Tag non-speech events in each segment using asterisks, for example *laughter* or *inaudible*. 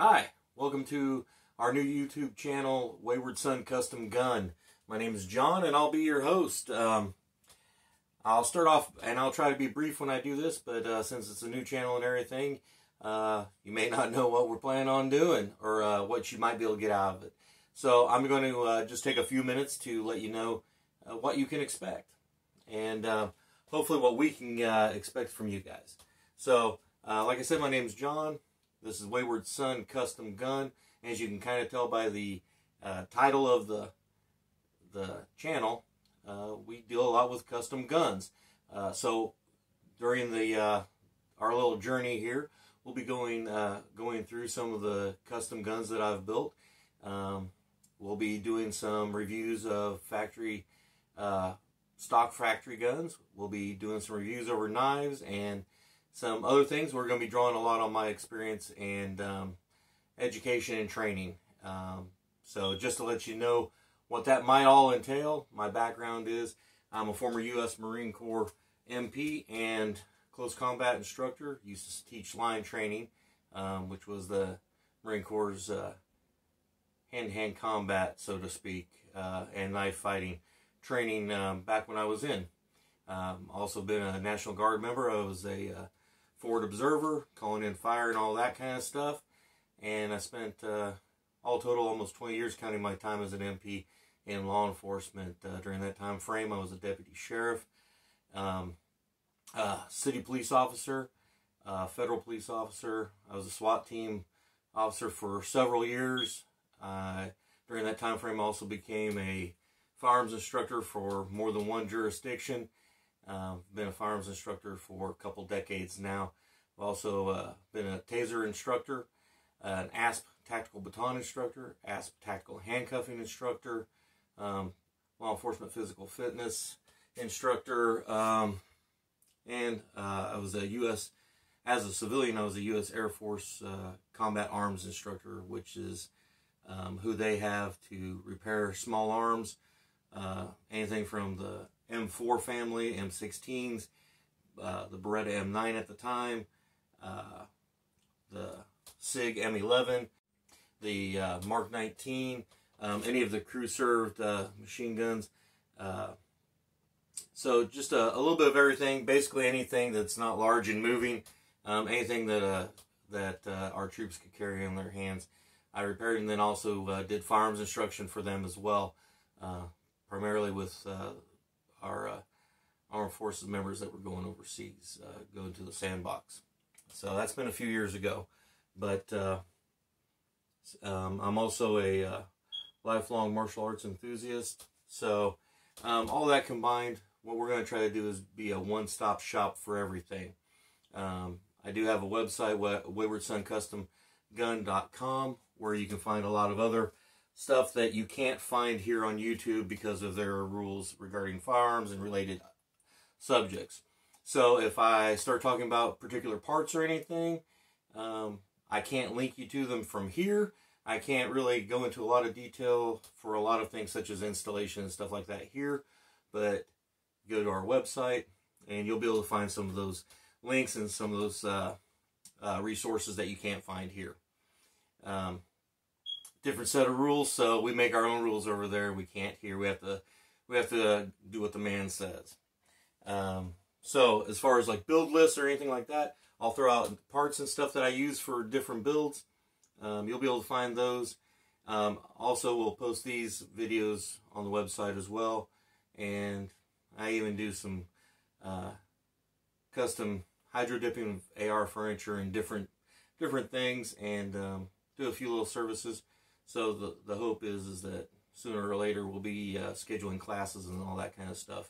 Hi, welcome to our new YouTube channel, Wayward Son Custom Gun. My name is John and I'll be your host. Um, I'll start off and I'll try to be brief when I do this, but uh, since it's a new channel and everything, uh, you may not know what we're planning on doing or uh, what you might be able to get out of it. So I'm going to uh, just take a few minutes to let you know uh, what you can expect and uh, hopefully what we can expect from you guys. So, like I said, my name is John. This is Wayward Son Custom Gun. As you can kind of tell by the uh, title of the the channel, uh, we deal a lot with custom guns. Uh, so during the uh, our little journey here, we'll be going uh, going through some of the custom guns that I've built. Um, we'll be doing some reviews of factory uh, stock factory guns. We'll be doing some reviews over knives and some other things. We're going to be drawing a lot on my experience and um, education and training. Um, so just to let you know what that might all entail, my background is I'm a former U.S. Marine Corps MP and close combat instructor. Used to teach line training, um, which was the Marine Corps' uh, hand-to-hand combat, so to speak, uh, and knife fighting training um, back when I was in. Um, also been a National Guard member. I was a uh, forward observer, calling in fire and all that kind of stuff. And I spent uh, all total almost 20 years counting my time as an MP in law enforcement. Uh, during that time frame, I was a deputy sheriff, um, uh, city police officer, uh, federal police officer. I was a SWAT team officer for several years. during that time frame, I also became a firearms instructor for more than one jurisdiction. Uh, been a firearms instructor for a couple decades now. Also uh, been a taser instructor, uh, an ASP tactical baton instructor, ASP tactical handcuffing instructor, um, law enforcement physical fitness instructor, um, and uh, I was a U.S. as a civilian. I was a U.S. Air Force uh, combat arms instructor, which is um, who they have to repair small arms, uh, anything from the M4 family, M16s, uh, the Beretta M9 at the time, uh, the SIG M11, the uh, Mark 19, um, any of the crew served uh, machine guns. Uh, so just a, a, little bit of everything, basically anything that's not large and moving, um, anything that uh, that our troops could carry in their hands. I repaired and then also did firearms instruction for them as well, primarily with our uh, armed forces members that were going overseas, uh, going to the sandbox. So that's been a few years ago, but uh, um, I'm also a uh, lifelong martial arts enthusiast. So um, all that combined, what we're going to try to do is be a one-stop shop for everything. Um, I do have a website, waywardsoncustomgun.com, where you can find a lot of other stuff that you can't find here on YouTube because of their rules regarding firearms and related subjects. So if I start talking about particular parts or anything, um, I can't link you to them from here. I can't really go into a lot of detail for a lot of things such as installation and stuff like that here, but go to our website and you'll be able to find some of those links and some of those uh, uh, resources that you can't find here. Um, different set of rules, so we make our own rules over there. We can't here. We have to we have to do what the man says. Um, so as far as like build lists or anything like that, I'll throw out parts and stuff that I use for different builds. Um, you'll be able to find those. Um, also, we'll post these videos on the website as well, and I even do some uh, custom hydro dipping AR furniture and different different things, and um, do a few little services. So the, the hope is is that sooner or later we'll be uh, scheduling classes and all that kind of stuff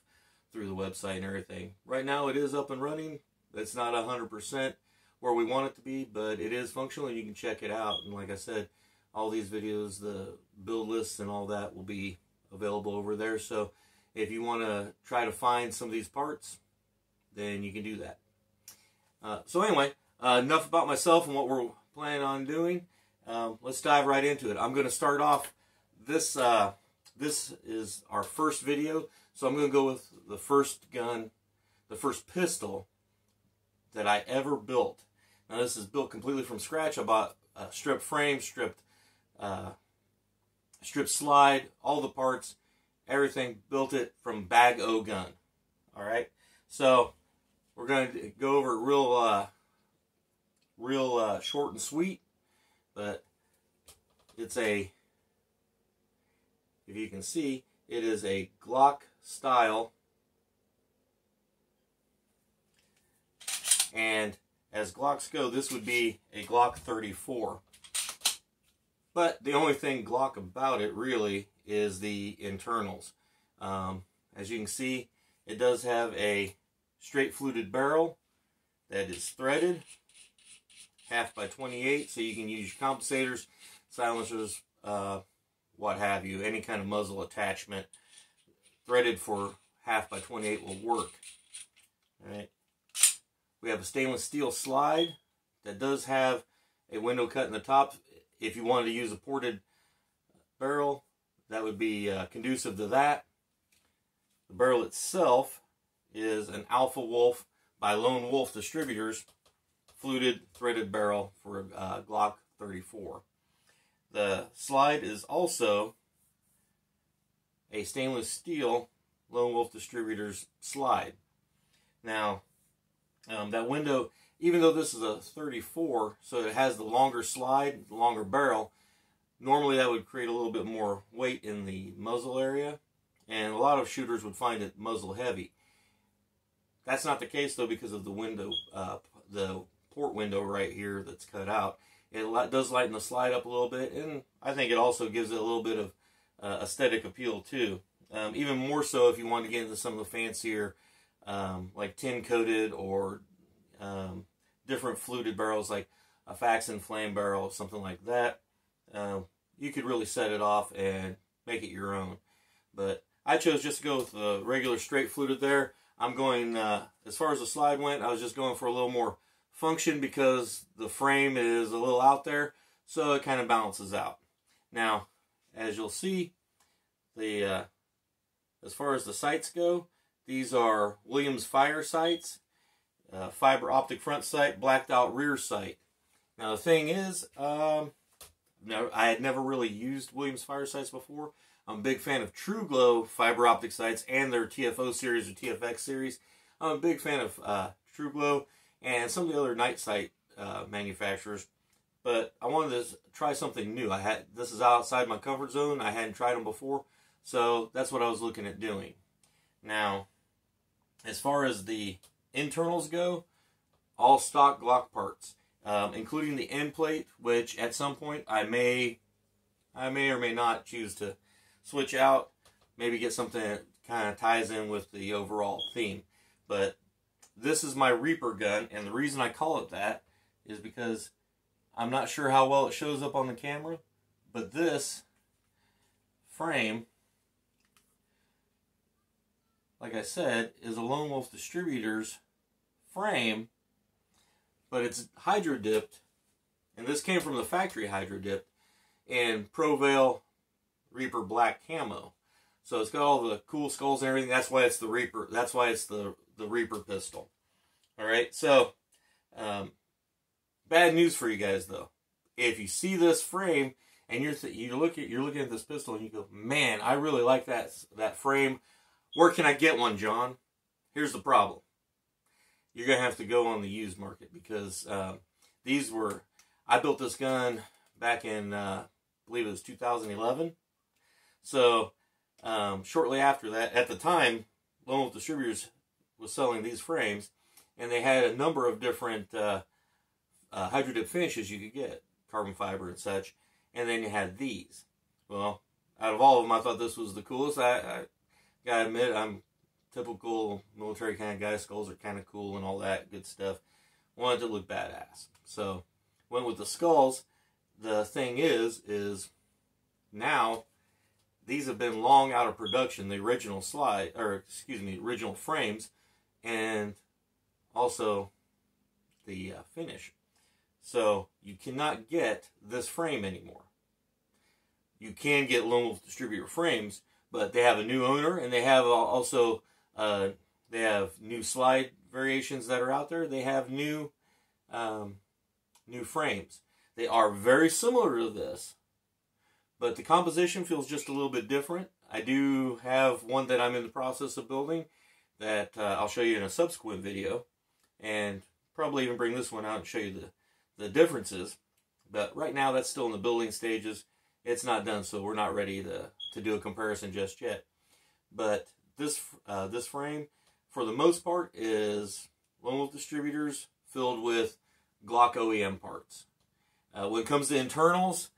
through the website and everything. Right now it is up and running. It's not 100% where we want it to be, but it is functional and you can check it out. And like I said, all these videos, the build lists and all that will be available over there. So if you want to try to find some of these parts, then you can do that. Uh, so anyway, uh, enough about myself and what we're planning on doing. Um, let's dive right into it. I'm going to start off this. Uh, this is our first video, so I'm going to go with the first gun, the first pistol that I ever built. Now this is built completely from scratch. I bought uh, strip frame, stripped, uh, strip slide, all the parts, everything. Built it from Bag O Gun. All right. So we're going to go over real, uh, real uh, short and sweet, but it's a, if you can see, it is a Glock style and as Glocks go, this would be a Glock 34. But the only thing Glock about it really is the internals. Um, as you can see, it does have a straight fluted barrel that is threaded, half by 28, so you can use your compensators, silencers, uh, what have you, any kind of muzzle attachment threaded for half by 28 will work. All right. We have a stainless steel slide that does have a window cut in the top. If you wanted to use a ported barrel, that would be uh, conducive to that. The barrel itself is an Alpha Wolf by Lone Wolf Distributors fluted threaded barrel for uh, Glock 34. The slide is also a stainless steel Lone Wolf Distributors slide. Now, um, that window, even though this is a 34, so it has the longer slide, the longer barrel, normally that would create a little bit more weight in the muzzle area, and a lot of shooters would find it muzzle heavy. That's not the case though because of the window, uh, the port window right here that's cut out. It does lighten the slide up a little bit, and I think it also gives it a little bit of uh, aesthetic appeal too. Um, even more so if you want to get into some of the fancier um, like tin coated or um, different fluted barrels like a Faxon flame barrel, something like that. Uh, you could really set it off and make it your own. But I chose just to go with the regular straight fluted there. I'm going, uh, as far as the slide went, I was just going for a little more function because the frame is a little out there, so it kind of balances out. Now, as you'll see, the uh, as far as the sights go, these are Williams fire sights, uh, fiber optic front sight, blacked out rear sight. Now the thing is, um, no, I had never really used Williams fire sights before. I'm a big fan of TruGlo fiber optic sights and their TFO series or TFX series. I'm a big fan of uh, TruGlo and some of the other night sight uh, manufacturers. But I wanted to try something new. I had this is outside my comfort zone. I hadn't tried them before, so that's what I was looking at doing. Now, as far as the internals go, all stock Glock parts, um, including the end plate, which at some point I may, I may or may not choose to switch out, maybe get something that kind of ties in with the overall theme. But this is my Reaper gun, and the reason I call it that is because I'm not sure how well it shows up on the camera, but this frame like I said, is a Lone Wolf Distributors frame, but it's hydro dipped, and this came from the factory hydro dipped in Proveil Reaper Black Camo. So it's got all the cool skulls and everything. That's why it's the Reaper. That's why it's the the Reaper pistol. All right. So, um, bad news for you guys though. If you see this frame and you're you look at you're looking at this pistol and you go, man, I really like that that frame. Where can I get one, John? Here's the problem. You're to have to go on the used market because uh, these were, I built this gun back in, uh, I believe it was 2011. So um, shortly after that, at the time, Lone Wolf Distributors was selling these frames, and they had a number of different uh, uh, hydro dip finishes you could get, carbon fiber and such, and then you had these. Well, out of all of them, I thought this was the coolest. I, I gotta admit, I'm typical military kind of guy. Skulls are kind of cool and all that good stuff. Wanted to look badass, so went with the skulls. The thing is, is now these have been long out of production. The original slide, or excuse me, original frames, and also the uh, finish. So you cannot get this frame anymore. You can get Lone Wolf Distributor frames, but they have a new owner and they have also uh, they have new slide variations that are out there. They have new um, new frames. They are very similar to this, but the composition feels just a little bit different. I do have one that I'm in the process of building that uh, I'll show you in a subsequent video, and probably even bring this one out and show you the, the differences. But right now, that's still in the building stages. It's not done, so we're not ready to, to do a comparison just yet. But this uh, this frame, for the most part, is Lone Wolf Distributors filled with Glock OEM parts. Uh, when it comes to internals,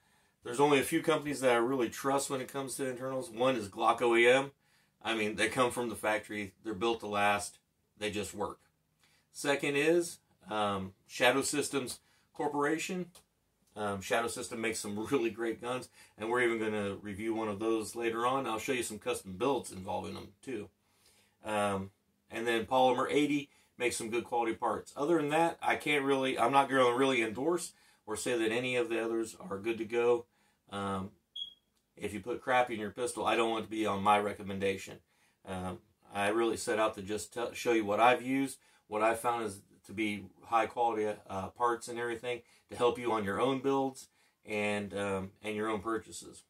there's only a few companies that I really trust when it comes to internals. One is Glock OEM. I mean, they come from the factory. They're built to last. They just work. Second is um, Shadow Systems Corporation. Um, Shadow System makes some *laughs* really great guns, and we're even going to review one of those later on. I'll show you some custom builds involving them too. Um, and then Polymer 80 makes some good quality parts. Other than that, I can't really, I'm not going to really endorse or say that any of the others are good to go. Um, if you put crap in your pistol, I don't want to be on my recommendation. Um, I really set out to just show you what I've used, what I found is to be high quality uh, parts and everything to help you on your own builds and um, and your own purchases.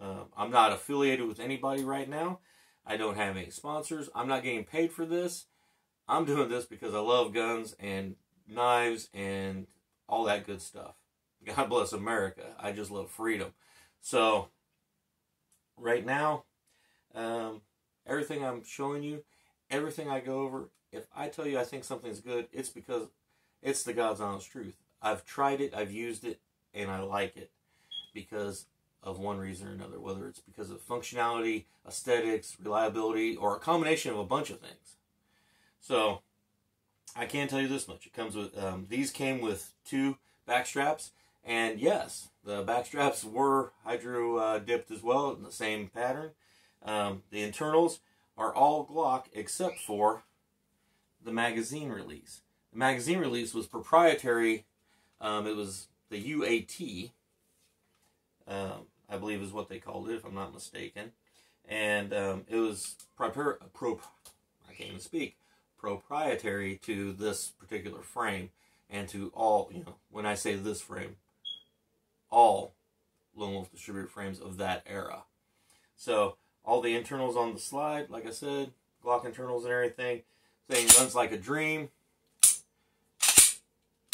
Uh, I'm not affiliated with anybody right now. I don't have any sponsors. I'm not getting paid for this. I'm doing this because I love guns and knives and all that good stuff. God bless America. I just love freedom. So, right now, um, everything I'm showing you, everything I go over, if I tell you I think something's good, it's because it's the God's honest truth. I've tried it, I've used it, and I like it because of one reason or another, whether it's because of functionality, aesthetics, reliability, or a combination of a bunch of things. So, I can tell you this much: it comes with um, these came with two back straps, and yes, the back straps were hydro uh, dipped as well in the same pattern. Um, the internals are all Glock except for the magazine release. The magazine release was proprietary. Um, it was the UAT, um, I believe is what they called it, if I'm not mistaken. And um, it was pro, I can't even speak, proprietary to this particular frame and to all, you know, when I say this frame, all Lone Wolf distributor frames of that era. So all the internals on the slide, like I said, Glock internals and everything, thing runs like a dream.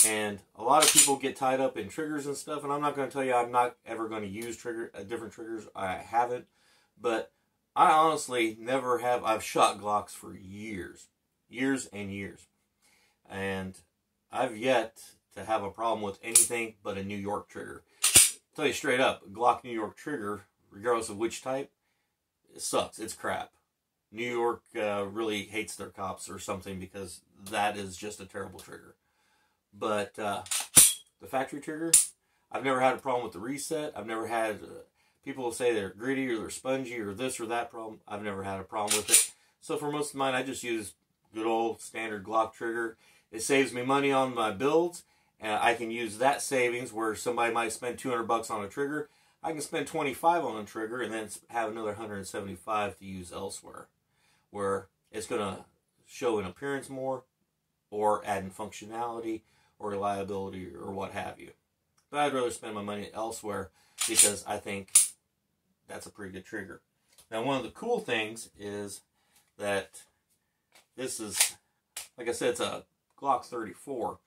And a lot of people get tied up in triggers and stuff, and I'm not going to tell you I'm not ever going to use trigger uh, different triggers. I haven't, but I honestly never have. I've shot Glocks for years, years and years, and I've yet to have a problem with anything but a New York trigger. Tell you straight up, Glock New York trigger, regardless of which type, it sucks. It's crap. New York uh, really hates their cops or something because that is just a terrible trigger. But uh, the factory trigger, I've never had a problem with the reset. I've never had uh, people say they're gritty or they're spongy or this or that problem. I've never had a problem with it. So for most of mine, I just use good old standard Glock trigger. It saves me money on my builds, and I can use that savings where somebody might spend 200 bucks on a trigger. I can spend 25 on a trigger and then have another 175 to use elsewhere where it's going to show in appearance more or add in functionality or reliability or what have you. But I'd rather spend my money elsewhere because I think that's a pretty good trigger. Now, one of the cool things is that this is, like I said, it's a Glock 34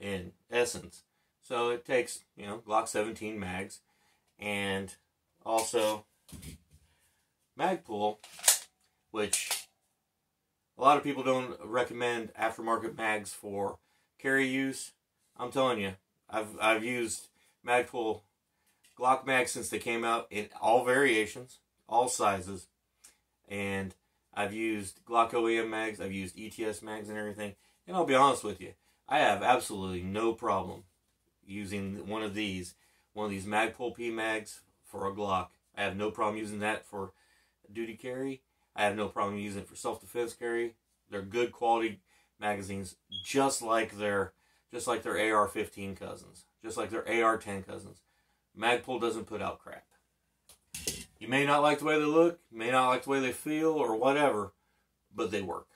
in essence. So it takes, you know, Glock 17 mags and also Magpul, which a lot of people don't recommend aftermarket mags for carry use. I'm telling you, I've I've used Magpul Glock mags since they came out in all variations, all sizes, and I've used Glock OEM mags, I've used ETS mags and everything. And I'll be honest with you, I have absolutely no problem using one of these, one of these Magpul P mags for a Glock. I have no problem using that for duty carry. I have no problem using it for self-defense carry. They're good quality magazines, just like their just like their AR-15 cousins, just like their AR-10 cousins. Magpul doesn't put out crap. You may not like the way they look, may not like the way they feel, or whatever, but they work.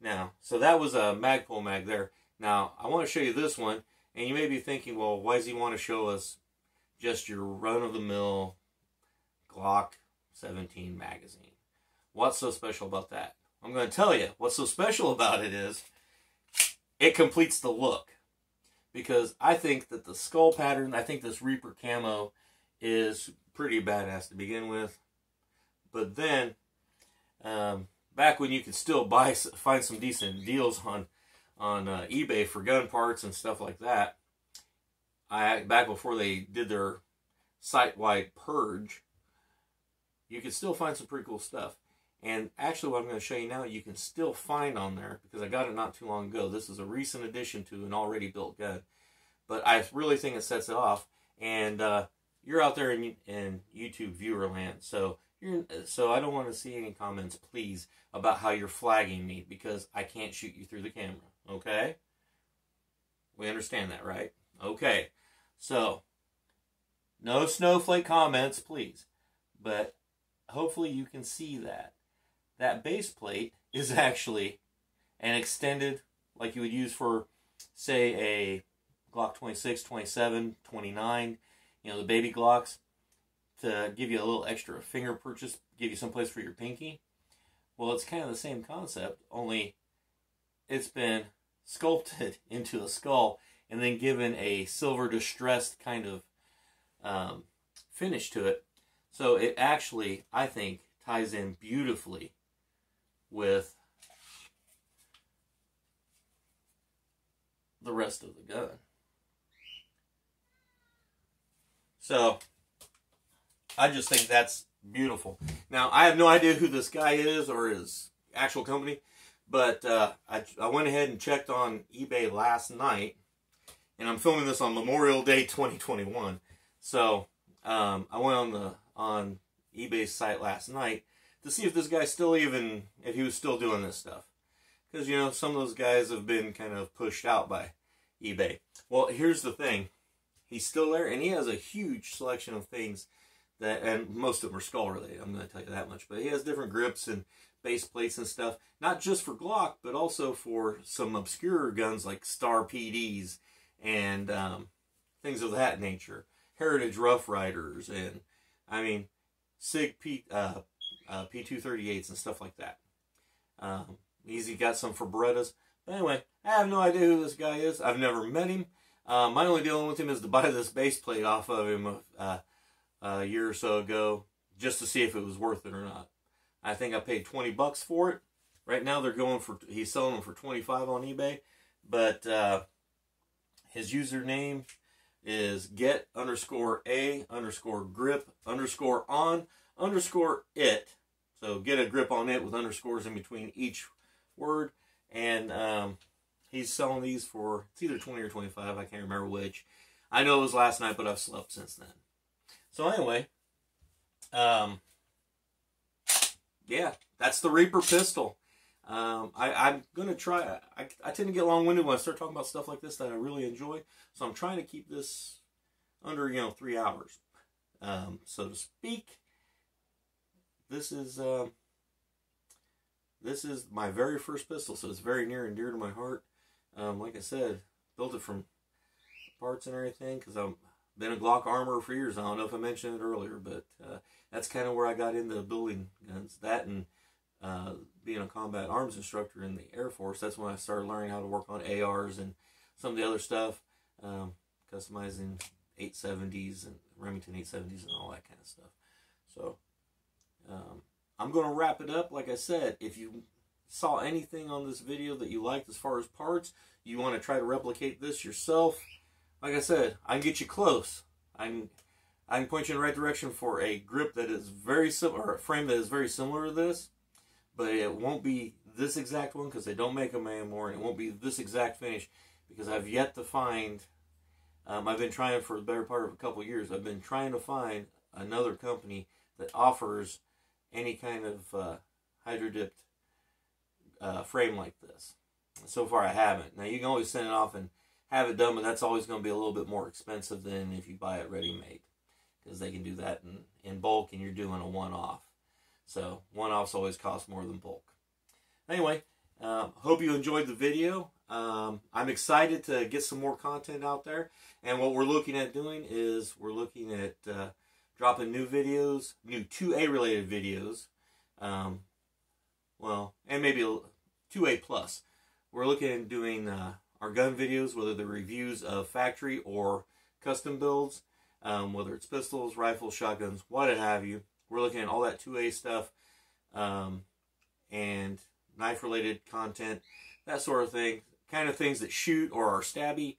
Now, so that was a Magpul mag there. Now, I want to show you this one, And you may be thinking, well, why does he want to show us just your run of the mill Glock 17 magazine? What's so special about that? I'm going to tell you. What's so special about it is it completes the look. Because I think that the skull pattern, I think this Reaper camo is pretty badass to begin with. But then, um, back when you could still buy, find some decent deals on on uh, eBay for gun parts and stuff like that. I back before they did their site-wide purge, you could still find some pretty cool stuff. And actually, what I'm going to show you now, you can still find on there because I got it not too long ago. This is a recent addition to an already built gun, but I really think it sets it off. And uh, you're out there in, in YouTube viewer land, so you're so I don't want to see any comments, please, about how you're flagging me because I can't shoot you through the camera. Okay? We understand that, right? Okay. So, no snowflake comments, please. But hopefully you can see that. That base plate is *laughs* actually an extended, like you would use for, say, a Glock 26, 27, 29, you know, the baby Glocks, to give you a little extra finger purchase, give you some place for your pinky. Well, it's kind of the same concept, only it's been sculpted *laughs* into a skull and then given a silver distressed kind of um, finish to it. So it actually, I think, ties in beautifully with the rest of the gun. So I just think that's beautiful. Now, I have no idea who this guy is or his actual company, but uh, I, I went ahead and checked on eBay last night, and I'm filming this on Memorial Day 2021. So um, I went on the on eBay's site last night to see if this guy still even if he was still doing this stuff, because you know some of those guys have been kind of pushed out by eBay. Well, here's the thing, he's still there, and he has a huge selection of things that, and most of them are skull related. I'm going to tell you that much. But he has different grips and base plates and stuff, not just for Glock, but also for some obscure guns like Star PDs and um, things of that nature. Heritage Rough Riders and, I mean, Sig P, uh, uh, P238s and stuff like that. Um, Easy got some for Berettas. But anyway, I have no idea who this guy is. I've never met him. Uh, my only dealing with him is to buy this base plate off of him uh, a year or so ago just to see if it was worth it or not. I think I paid 20 bucks for it. Right now they're going for, he's selling them for 25 on eBay. But uh, his username is get underscore a underscore grip underscore on underscore it. So get a grip on it with underscores in between each word. And um, he's selling these for, it's either 20 or 25. I can't remember which. I know it was last night, but I've slept since then. So anyway, um, yeah, that's the Reaper pistol. Um, I, am going to try, I, I tend to get long-winded when I start talking about stuff like this that I really enjoy. So I'm trying to keep this under, you know, three hours, um, so to speak. This is, uh, this is my very first pistol, so it's very near and dear to my heart. Um, like I said, built it from parts and everything because I'm been a Glock armor for years. I don't know if I mentioned it earlier, but uh, that's kind of where I got into building guns. That and uh, being a combat arms instructor in the Air Force. That's when I started learning how to work on ARs and some of the other stuff, um, customizing 870s and Remington 870s and all that kind of stuff. So um, I'm going to wrap it up. Like I said, if you saw anything on this video that you liked as far as parts, you want to try to replicate this yourself, like I said, I can get you close. I can, I can point you in the right direction for a grip that is very similar, a frame that is very similar to this, but it won't be this exact one because they don't make them anymore, and it won't be this exact finish because I've yet to find. Um, I've been trying for the better part of a couple years. I've been trying to find another company that offers any kind of uh, hydro dipped uh, frame like this. So far, I haven't. Now you can always send it off and have it done, but that's always going to be a little bit more expensive than if you buy it ready made because they can do that in, in bulk and you're doing a one off. So one offs always cost more than bulk. Anyway, Uh, hope you enjoyed the video. Um, I'm excited to get some more content out there. And what we're looking at doing is we're looking at uh, dropping new videos, new 2A related videos. Um, well, and maybe 2A plus. We're looking at doing uh, our gun videos, whether they're reviews of factory or custom builds, um, whether it's pistols, rifles, shotguns, what have you. We're looking at all that 2A stuff um, and knife related content, that sort of thing. Kind of things that shoot or are stabby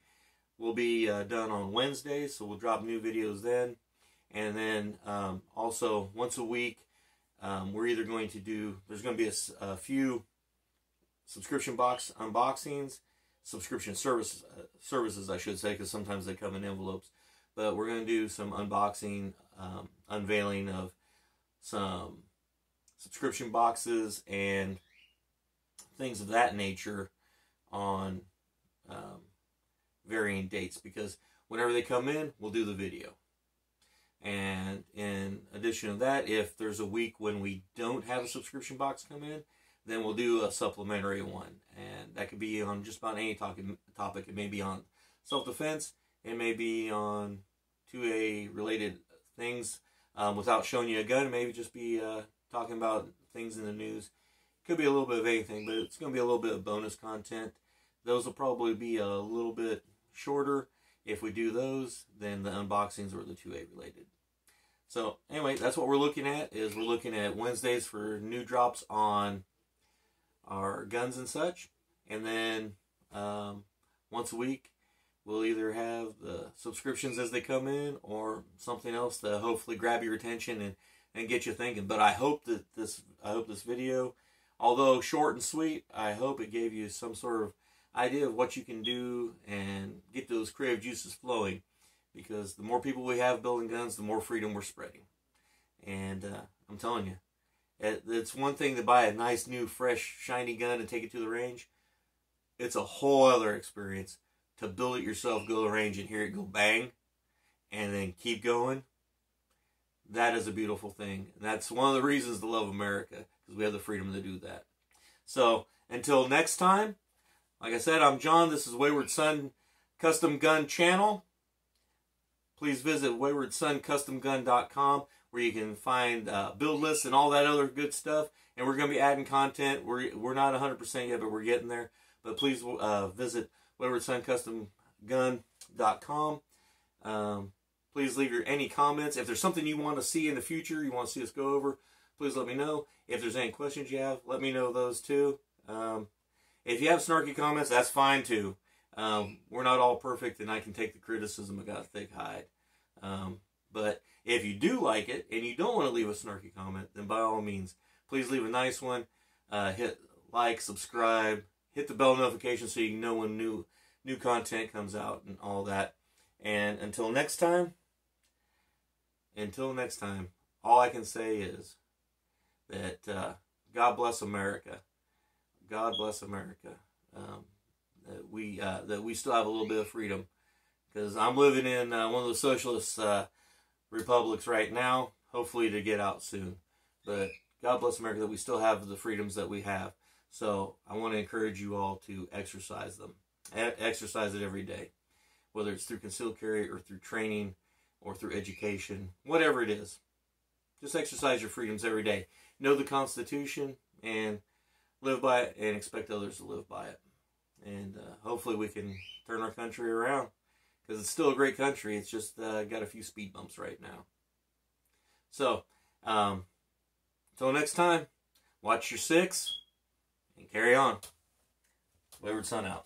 will be uh, done on Wednesdays, so we'll drop new videos then. And then um, also once a week, um, we're either going to do, there's going to be a, a few subscription box unboxings subscription services, uh, services I should say, because sometimes they come in envelopes. But we're going to do some unboxing, um, unveiling of some subscription boxes and things of that nature on um, varying dates because whenever they come in, we'll do the video. And in addition to that, if there's a week when we don't have a subscription box come in, then we'll do a supplementary one. And that could be on just about any topic. It may be on self-defense. It may be on 2A related things um, without showing you a gun. Maybe just be uh, talking about things in the news. Could be a little bit of anything, but it's going to be a little bit of bonus content. Those will probably be a little bit shorter. If we do those, then the unboxings or the 2A related. So anyway, that's what we're looking at. Is we're looking at Wednesdays for new drops on our guns and such. And then um, once a week, we'll either have the subscriptions as they come in or something else to hopefully grab your attention and, and get you thinking. But I hope that this I hope this video, although short and sweet, I hope it gave you some sort of idea of what you can do and get those creative juices flowing. Because the more people we have building guns, the more freedom we're spreading. And uh, I'm telling you, it's one thing to buy a nice, new, fresh, shiny gun and take it to the range. It's a whole other experience to build it yourself, go to the range, and hear it go bang, and then keep going. That is a beautiful thing. And that's one of the reasons to love America, because we have the freedom to do that. So, until next time, like I said, I'm John. This is Wayward Son Custom Gun Channel. Please visit waywardsoncustomgun.com where you can find uh, build lists and all that other good stuff. And we're going to be adding content. We're, we're not 100% yet, but we're getting there. But please uh, visit waywardsoncustomgun.com. Um, please leave your any comments. If there's something you want to see in the future, you want to see us go over, please let me know. If there's any questions you have, let me know those too. Um, if you have snarky comments, that's fine too. Um, we're not all perfect, and I can take the criticism. I got a thick hide. Um, but if you do like it and you don't want to leave a snarky comment, then by all means, please leave a nice one. Uh, hit like, subscribe, hit the bell notification so you know when new new content comes out and all that. And until next time, until next time, all I can say is that uh, God bless America. God bless America. Um, that we uh, that we still have a little bit of freedom because I'm living in uh, one of the socialist uh, republics right now, hopefully to get out soon. But God bless America that we still have the freedoms that we have. So I want to encourage you all to exercise them. exercise it every day, whether it's through concealed carry or through training or through education, whatever it is. Just exercise your freedoms every day. Know the Constitution and live by it and expect others to live by it. And uh, hopefully we can turn our country around because it's still a great country. It's just uh, got a few speed bumps right now. So, um, until next time, watch your six and carry on. Wayward Son out.